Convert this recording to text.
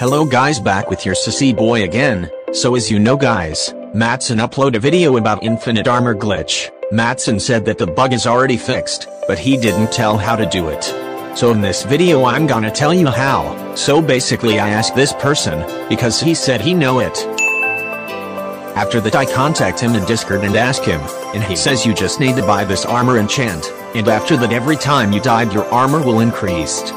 Hello guys back with your sissy boy again, so as you know guys, Matson upload a video about infinite armor glitch, Matson said that the bug is already fixed, but he didn't tell how to do it. So in this video I'm gonna tell you how, so basically I asked this person, because he said he know it. After that I contact him in Discord and ask him, and he says you just need to buy this armor enchant, and after that every time you died your armor will increased.